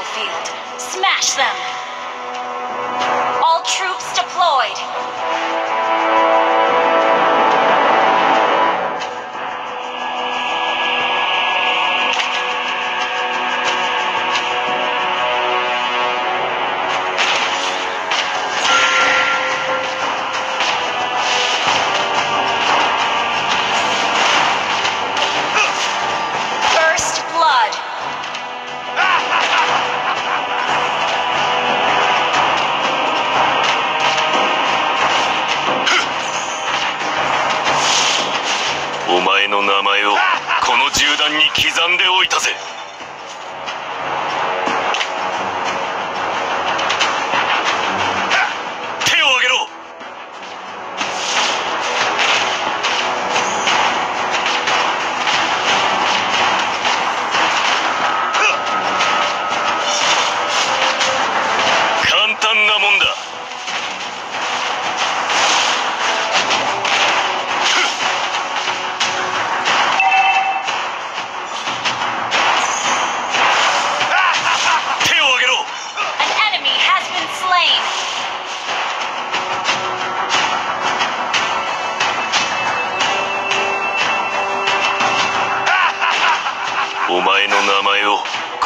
battlefield. Smash them! All troops deployed!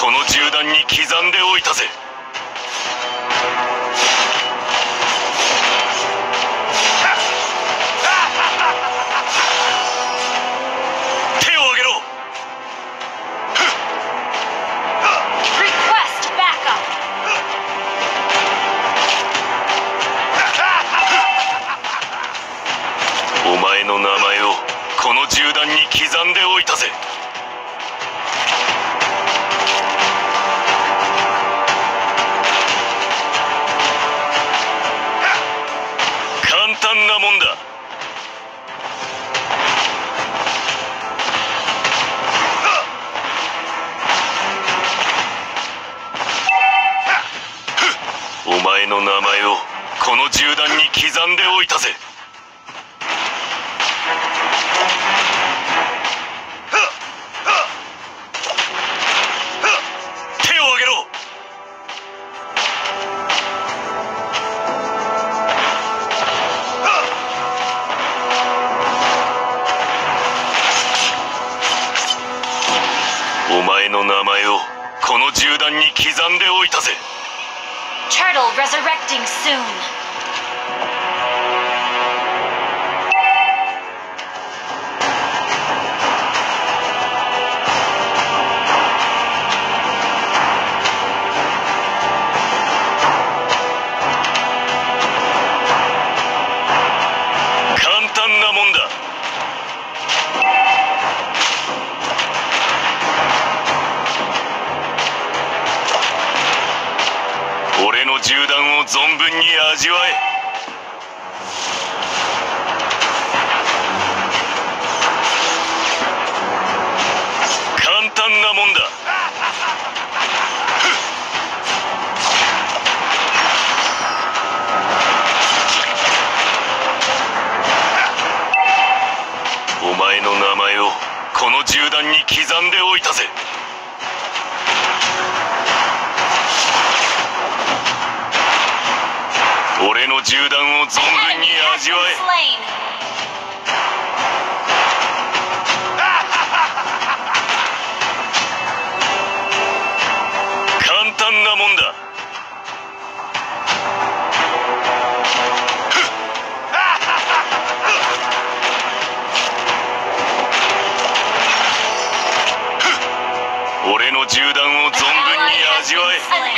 この銃弾に刻んでおいたぜ。soon. 銃弾を存分に味わえ。簡単なもんだ。お前の名前をこの銃弾に刻んでおいたぜ。俺の銃弾を存分に味わえ簡単なもんだ。俺の銃弾を存分に味わえ。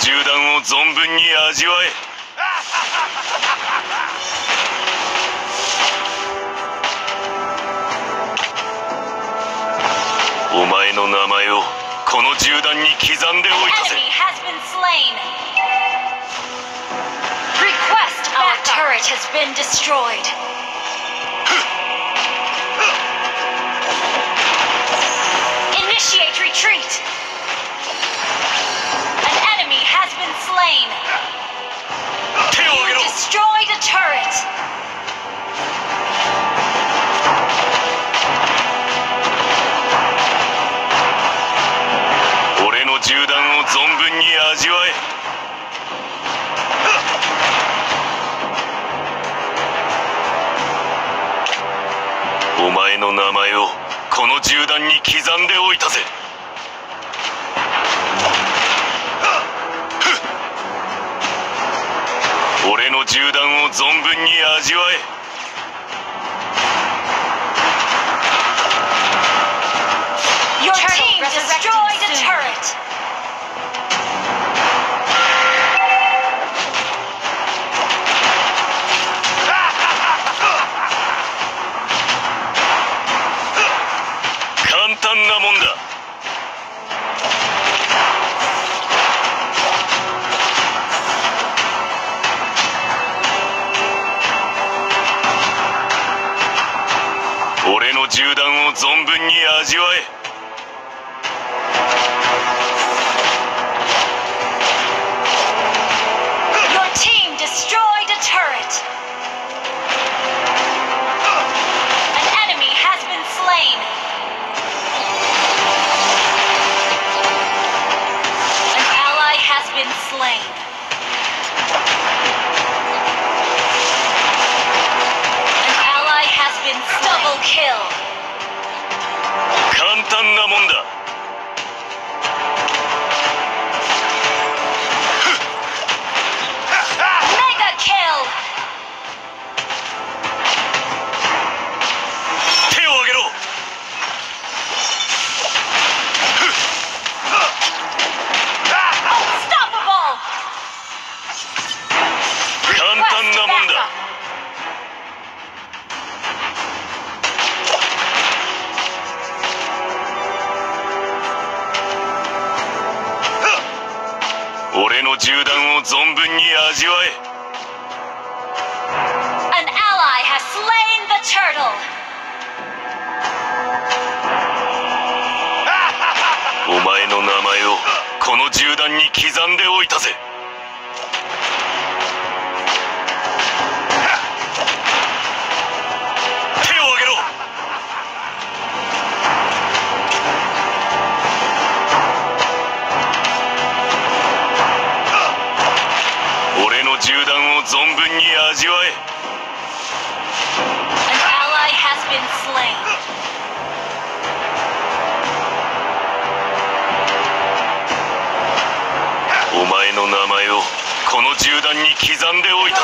銃弾を存分に味わえお前の名前をこの銃弾に刻んでおいたぜ turret has been destroyed. Initiate retreat. has been slain. You destroyed a turret. My の名前をこの銃弾に刻んでおいたぜ。存分に味わえ。に味わえ Your 簡単なもんだ。に味わえ An ally has slain the turtle. お前の名前をこの銃弾に刻んでおいたぜ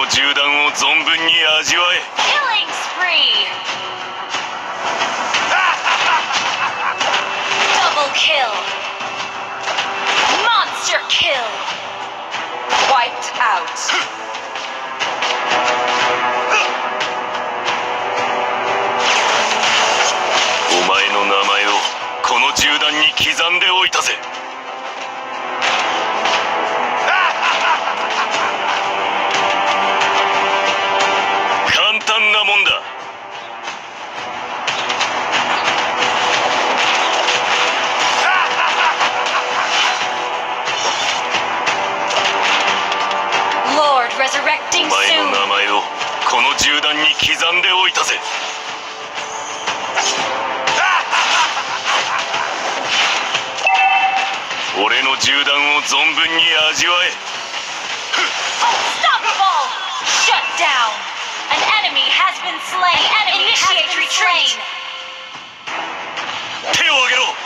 の銃弾を存分キリンスプリーダブルキルモンスターキルワイプアウト銃弾に刻んでおいたぜ。銃弾を存分に味わえ Unstoppable! Shut down! An enemy has been slain. Enemy Initiate retreat. 手を挙げろ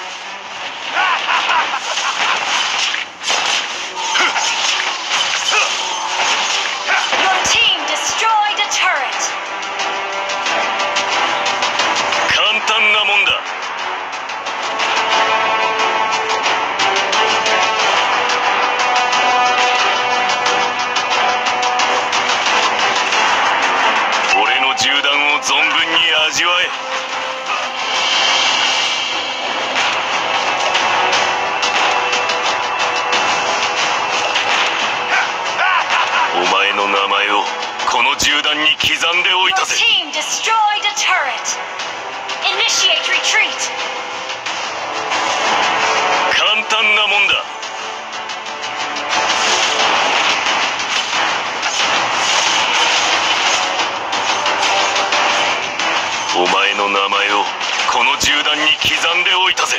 刻んでおいたぜ。簡単なもんだ。名前をこの銃弾に刻んでおいたぜ。